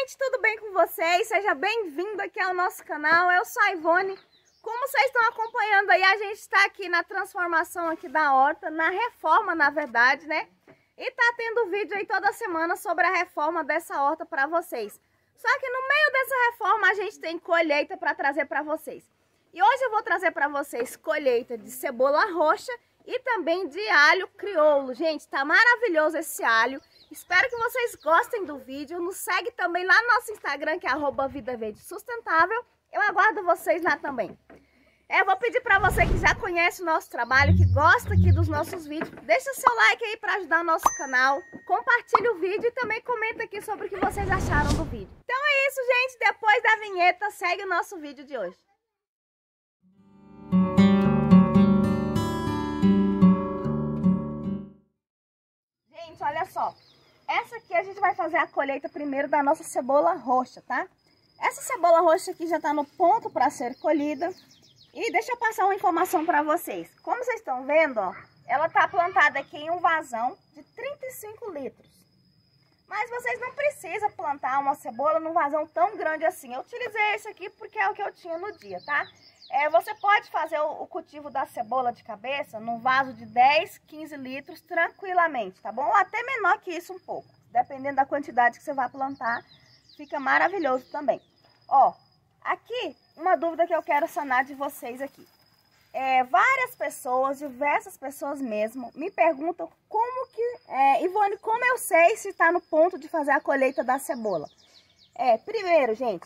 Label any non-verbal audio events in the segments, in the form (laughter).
gente, tudo bem com vocês? Seja bem-vindo aqui ao nosso canal, eu sou a Ivone. Como vocês estão acompanhando aí, a gente está aqui na transformação aqui da horta, na reforma na verdade, né? E tá tendo vídeo aí toda semana sobre a reforma dessa horta para vocês. Só que no meio dessa reforma a gente tem colheita para trazer para vocês. E hoje eu vou trazer para vocês colheita de cebola roxa e também de alho crioulo. Gente, tá maravilhoso esse alho. Espero que vocês gostem do vídeo. Nos segue também lá no nosso Instagram, que é arroba Vida Verde Sustentável. Eu aguardo vocês lá também. É, eu vou pedir para você que já conhece o nosso trabalho, que gosta aqui dos nossos vídeos, deixa seu like aí para ajudar o nosso canal, compartilhe o vídeo e também comenta aqui sobre o que vocês acharam do vídeo. Então é isso, gente. Depois da vinheta, segue o nosso vídeo de hoje. Gente, olha só. Essa aqui a gente vai fazer a colheita primeiro da nossa cebola roxa, tá? Essa cebola roxa aqui já tá no ponto para ser colhida. E deixa eu passar uma informação para vocês. Como vocês estão vendo, ó, ela tá plantada aqui em um vazão de 35 litros. Mas vocês não precisam plantar uma cebola num vazão tão grande assim. Eu utilizei esse aqui porque é o que eu tinha no dia, tá? É, você pode fazer o, o, cultivo da cebola de cabeça num vaso de 10, 15 litros tranquilamente, tá bom? Ou até menor que isso um pouco. Dependendo da quantidade que você vai plantar, fica maravilhoso também. Ó, aqui, uma dúvida que eu quero sanar de vocês aqui. É, várias pessoas, diversas pessoas mesmo, me perguntam como que... É, Ivone, como eu sei se está no ponto de fazer a colheita da cebola? É, primeiro, gente,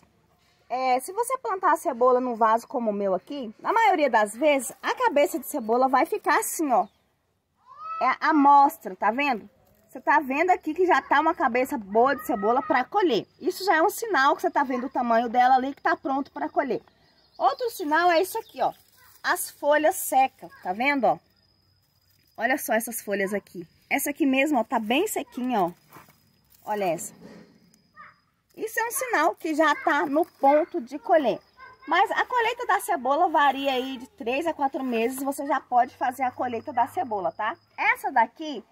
é, se você plantar a cebola num vaso como o meu aqui, na maioria das vezes, a cabeça de cebola vai ficar assim, ó. É a amostra, tá vendo? Você tá vendo aqui que já tá uma cabeça boa de cebola para colher. Isso já é um sinal que você tá vendo o tamanho dela ali que tá pronto para colher. Outro sinal é isso aqui, ó. As folhas secas, tá vendo, ó? Olha só essas folhas aqui. Essa aqui mesmo, ó, tá bem sequinha, ó. Olha essa. Isso é um sinal que já tá no ponto de colher. Mas a colheita da cebola varia aí de 3 a 4 meses, você já pode fazer a colheita da cebola, tá? Essa daqui,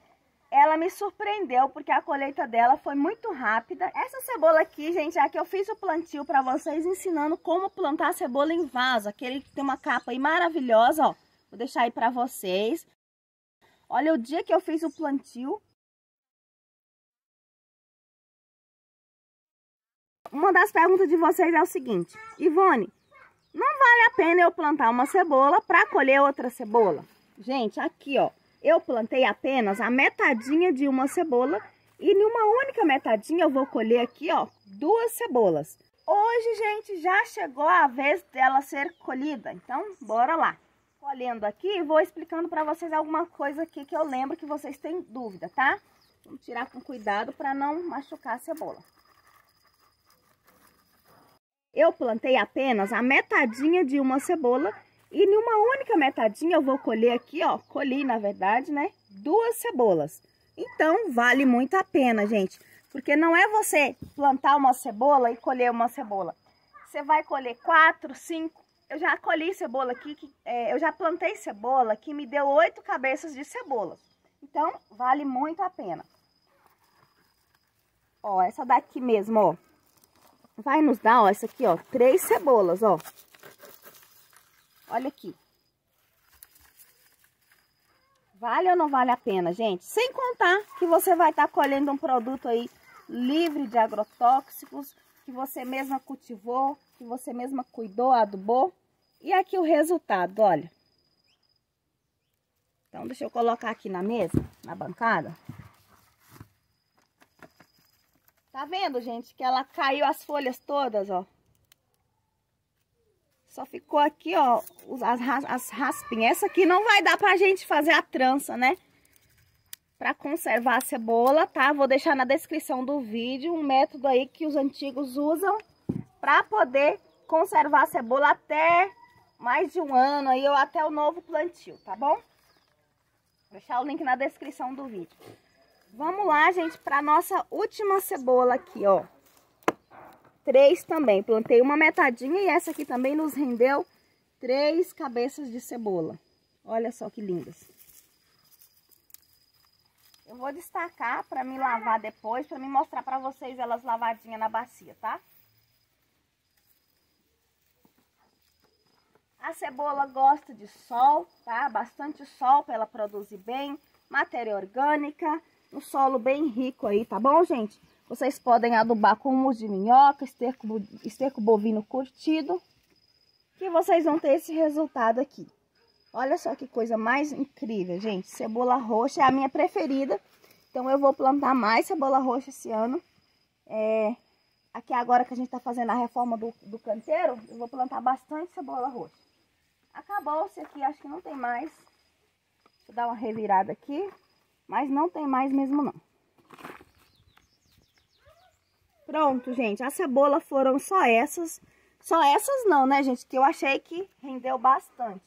ela me surpreendeu porque a colheita dela foi muito rápida. Essa cebola aqui, gente, é que eu fiz o plantio para vocês ensinando como plantar a cebola em vaso. Aquele que tem uma capa aí maravilhosa, ó. Vou deixar aí para vocês. Olha o dia que eu fiz o plantio. Uma das perguntas de vocês é o seguinte, Ivone, não vale a pena eu plantar uma cebola para colher outra cebola? Gente, aqui ó, eu plantei apenas a metadinha de uma cebola e em uma única metadinha eu vou colher aqui ó, duas cebolas. Hoje, gente, já chegou a vez dela ser colhida, então bora lá. Colhendo aqui, vou explicando para vocês alguma coisa aqui que eu lembro que vocês têm dúvida, tá? Vamos tirar com cuidado para não machucar a cebola. Eu plantei apenas a metadinha de uma cebola e em uma única metadinha eu vou colher aqui, ó, colhi na verdade, né, duas cebolas. Então, vale muito a pena, gente, porque não é você plantar uma cebola e colher uma cebola. Você vai colher quatro, cinco, eu já colhi cebola aqui, que, é, eu já plantei cebola que me deu oito cabeças de cebola. Então, vale muito a pena. Ó, essa daqui mesmo, ó, vai nos dar, ó, essa aqui, ó, três cebolas, ó. Olha aqui. Vale ou não vale a pena, gente? Sem contar que você vai estar tá colhendo um produto aí livre de agrotóxicos, que você mesma cultivou, que você mesma cuidou, adubou. E aqui o resultado, olha. Então, deixa eu colocar aqui na mesa, na bancada. Tá vendo, gente, que ela caiu as folhas todas, ó. Só ficou aqui, ó, as, as raspinhas. Essa aqui não vai dar pra gente fazer a trança, né? Pra conservar a cebola, tá? Vou deixar na descrição do vídeo um método aí que os antigos usam pra poder conservar a cebola até mais de um ano aí ou até o novo plantio, tá bom? Vou deixar o link na descrição do vídeo. Vamos lá, gente, para nossa última cebola aqui, ó. Três também. Plantei uma metadinha e essa aqui também nos rendeu três cabeças de cebola. Olha só que lindas. eu vou destacar para me lavar depois, para me mostrar para vocês elas lavadinhas na bacia, tá? A cebola gosta de sol, tá? Bastante sol para ela produzir bem, matéria orgânica, um solo bem rico aí, tá bom, gente? Vocês podem adubar com humus de minhoca, esterco, esterco bovino curtido, que vocês vão ter esse resultado aqui. Olha só que coisa mais incrível, gente. Cebola roxa é a minha preferida. Então, eu vou plantar mais cebola roxa esse ano. É, aqui agora que a gente tá fazendo a reforma do, do canteiro, eu vou plantar bastante cebola roxa. Acabou-se aqui, acho que não tem mais. Deixa eu dar uma revirada aqui. Mas não tem mais mesmo não. Pronto, gente. A cebola foram só essas. Só essas não, né, gente? Que eu achei que rendeu bastante.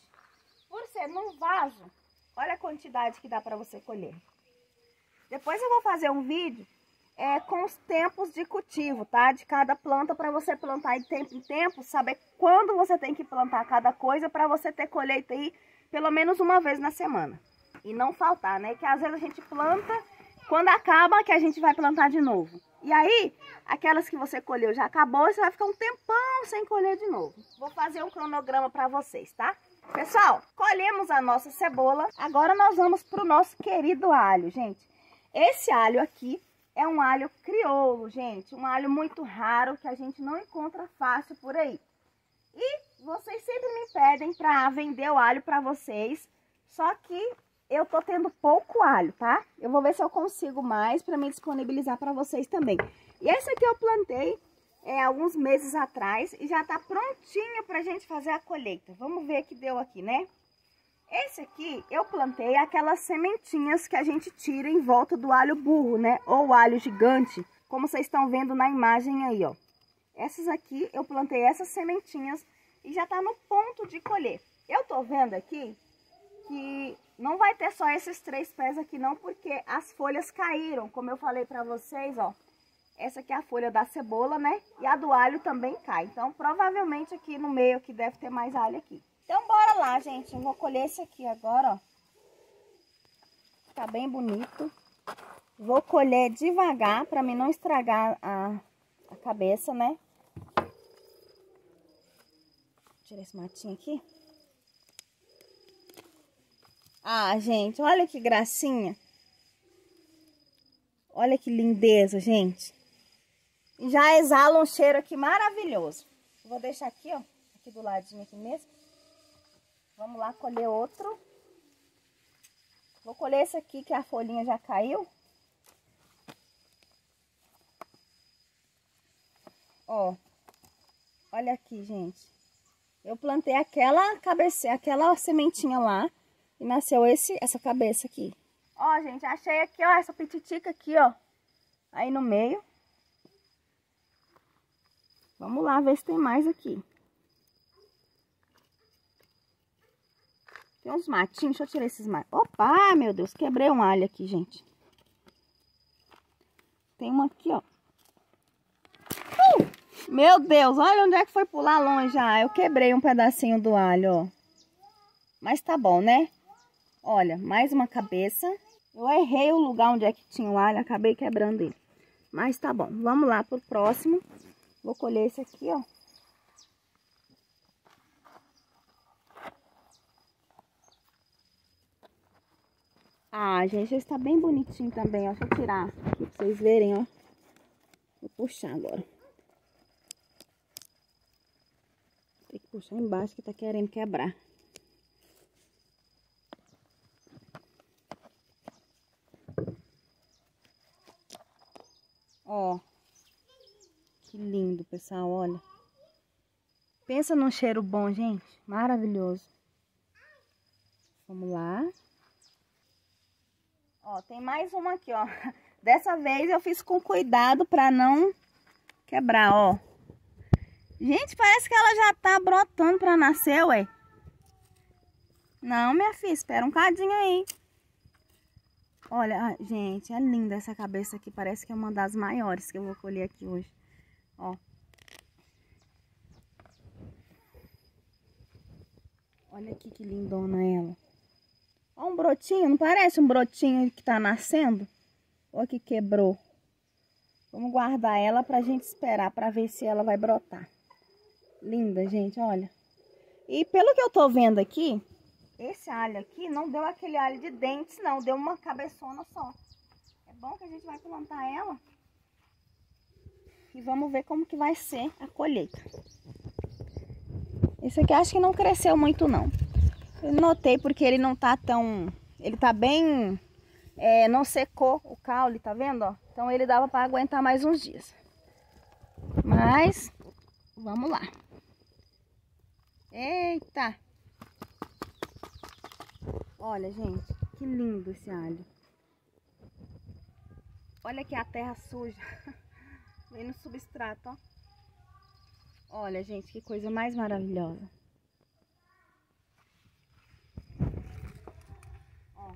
Por ser num vaso, olha a quantidade que dá para você colher. Depois eu vou fazer um vídeo é, com os tempos de cultivo, tá? De cada planta para você plantar de tempo em tempo, saber quando você tem que plantar cada coisa para você ter colheita aí pelo menos uma vez na semana. E não faltar, né? Que às vezes a gente planta, quando acaba que a gente vai plantar de novo. E aí, aquelas que você colheu já acabou, você vai ficar um tempão sem colher de novo. Vou fazer um cronograma para vocês, tá? Pessoal, colhemos a nossa cebola. Agora nós vamos para o nosso querido alho, gente. Esse alho aqui é um alho crioulo, gente. Um alho muito raro que a gente não encontra fácil por aí. E vocês sempre me pedem para vender o alho para vocês. Só que eu tô tendo pouco alho, tá? Eu vou ver se eu consigo mais para me disponibilizar para vocês também. E esse aqui eu plantei é, alguns meses atrás e já tá prontinho pra gente fazer a colheita. Vamos ver que deu aqui, né? Esse aqui eu plantei aquelas sementinhas que a gente tira em volta do alho burro, né? Ou alho gigante, como vocês estão vendo na imagem aí, ó. Essas aqui, eu plantei essas sementinhas e já tá no ponto de colher. Eu tô vendo aqui que não vai ter só esses três pés aqui não, porque as folhas caíram, como eu falei pra vocês, ó. Essa aqui é a folha da cebola, né? E a do alho também cai. Então, provavelmente aqui no meio aqui deve ter mais alho aqui. Então, bora lá, gente. Eu vou colher esse aqui agora, ó. Tá bem bonito. Vou colher devagar para mim não estragar a, a cabeça, né? Tirar esse matinho aqui. Ah, gente, olha que gracinha. Olha que lindeza, gente já exala um cheiro aqui maravilhoso. Vou deixar aqui, ó, aqui do ladinho aqui mesmo. Vamos lá colher outro. Vou colher esse aqui que a folhinha já caiu. Ó, olha aqui, gente. Eu plantei aquela cabeça, aquela sementinha lá e nasceu esse, essa cabeça aqui. Ó, gente, achei aqui, ó, essa pititica aqui, ó, aí no meio. Vamos lá ver se tem mais aqui. Tem uns matinhos, deixa eu tirar esses matinhos. Opa, meu Deus, quebrei um alho aqui, gente. Tem uma aqui, ó. Uh, meu Deus, olha onde é que foi pular longe. Ah, eu quebrei um pedacinho do alho, ó. Mas tá bom, né? Olha, mais uma cabeça. Eu errei o lugar onde é que tinha o alho, acabei quebrando ele. Mas tá bom, vamos lá pro próximo. Vou colher esse aqui, ó. Ah, gente, esse tá bem bonitinho também, ó. Deixa eu tirar aqui pra vocês verem, ó. Vou puxar agora. Tem que puxar embaixo que tá querendo quebrar. Ó. Que lindo, pessoal, olha. Pensa num cheiro bom, gente. Maravilhoso. Vamos lá. Ó, tem mais uma aqui, ó. (laughs) Dessa vez eu fiz com cuidado pra não quebrar, ó. Gente, parece que ela já tá brotando pra nascer, ué. Não, minha filha, espera um cadinho aí. Olha, gente, é linda essa cabeça aqui. Parece que é uma das maiores que eu vou colher aqui hoje. Ó. Olha aqui que lindona ela. Ó um brotinho, não parece um brotinho que tá nascendo? Olha que quebrou. Vamos guardar ela pra gente esperar pra ver se ela vai brotar. Linda, gente, olha. E pelo que eu tô vendo aqui, esse alho aqui não deu aquele alho de dentes, não. Deu uma cabeçona só. É bom que a gente vai plantar ela. E vamos ver como que vai ser a colheita. Esse aqui acho que não cresceu muito, não. Eu notei porque ele não tá tão... Ele tá bem... É, não secou o caule, tá vendo, ó? Então ele dava para aguentar mais uns dias. Mas, vamos lá. Eita! Olha, gente, que lindo esse alho. Olha aqui a terra suja. (laughs) Vem no substrato, ó. Olha, gente, que coisa mais maravilhosa. Ó.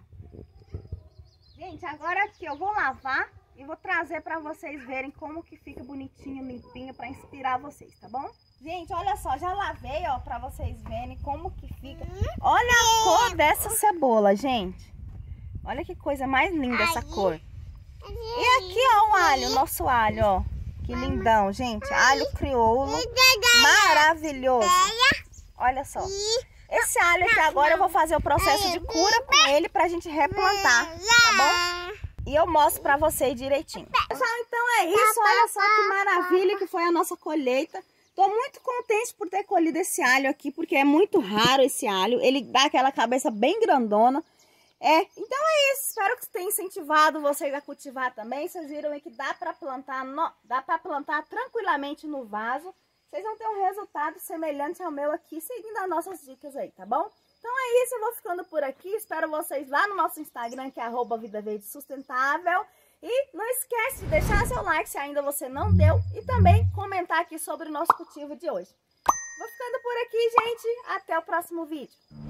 Gente, agora aqui eu vou lavar e vou trazer para vocês verem como que fica bonitinho, limpinho, para inspirar vocês, tá bom? Gente, olha só, já lavei, ó, pra vocês verem como que fica. Olha a cor dessa cebola, gente. Olha que coisa mais linda essa cor. E aqui, ó, o alho, nosso alho, ó. Que lindão, gente. Alho crioulo. Maravilhoso. Olha só. Esse alho aqui agora eu vou fazer o processo de cura com ele pra gente replantar, tá bom? E eu mostro pra vocês direitinho. Pessoal, então é isso. Olha só que maravilha que foi a nossa colheita. Tô muito contente por ter colhido esse alho aqui, porque é muito raro esse alho. Ele dá aquela cabeça bem grandona. É, então é isso. Espero que tenha incentivado vocês a cultivar também. Vocês viram aí que dá para plantar, no, dá para plantar tranquilamente no vaso. Vocês vão ter um resultado semelhante ao meu aqui, seguindo as nossas dicas aí, tá bom? Então é isso, eu vou ficando por aqui. Espero vocês lá no nosso Instagram, que é arroba Vida Verde Sustentável. E não esquece de deixar seu like se ainda você não deu e também comentar aqui sobre o nosso cultivo de hoje. Vou ficando por aqui, gente. Até o próximo vídeo.